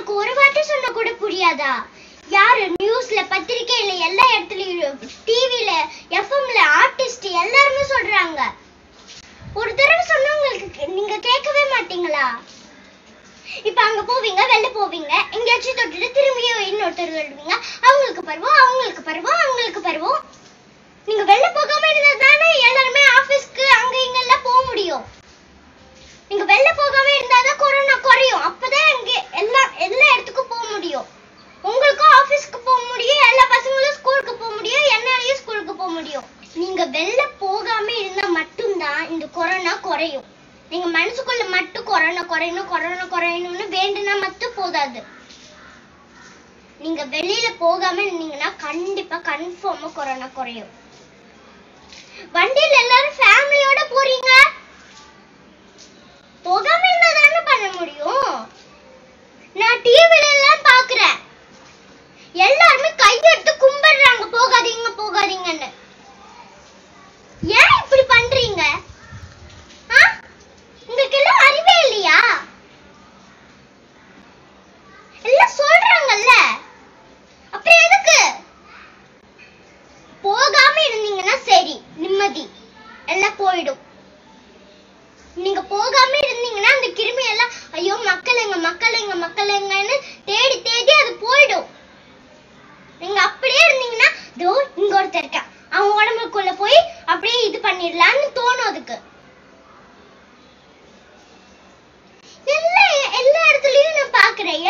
உங்களுக்கு ஒரு வார்த்தை சொன்னா கூட புரியாதா? யாரு? நியூஸ்ல பத்திரிக்கையில எல்லா இடத்துலயும் டிவில எஃப்எம்ல ஆர்டிஸ்ட் எல்லாருமே சொல்றாங்க. ஒரு தடவை சொன்னா உங்களுக்கு நீங்க கேட்கவே மாட்டீங்களா? இப்ப அங்க போவீங்க வெளில போவீங்க எங்கேயாச்சும் தொட்டுட்டு திரும்பியும் இன்னொருத்தர் வருவீங்க. அவங்களுக்கு பருவம் அவங்களுக்கு பருவம் அவங்களுக்கு பருவம். நீங்க வெளில எல்லா இடத்துக்கும் போக முடியும். உங்களுக்கும் ஆபீஸ்க்கு போக முடியும் எல்லா பசங்களும் ஸ்கூலுக்கு போக முடியும் என்னாலையும் ஸ்கூலுக்கு போக முடியும். நீங்க வெளில போகாம இருந்தா மட்டும்தான் இந்த கொரோனா குறையும். நீங்க மனசுக்குள்ள மட்டும் கொரோனா குறையணும் கொரோனா குறையணும்னு வேண்டுனா மட்டும் போதாது. நீங்க வெளியில போகாம இருந்தீங்கன்னா கண்டிப்பா கன்ஃபார்மா கொரோனா குறையும். வண்டியில எல்லாரும் போயிடும். நீங்க போகாம இருந்தீங்கன்னா அந்த கிருமி எல்லாம் ஐயோ மக்களுங்க மக்களுங்க மக்களுங்கன்னு தேடி தேடி அது போயிடும். நீங்க அப்படியே இருந்தீங்கன்னா தோ இங்க ஒருத்தர் இருக்கா அவன் உடம்புக்குள்ள போய் அப்படியே இது பண்ணிடலான்னு தோணும் அதுக்கு. எல்லா எல்லா இடத்துலயும் நான் பாக்குறேன்.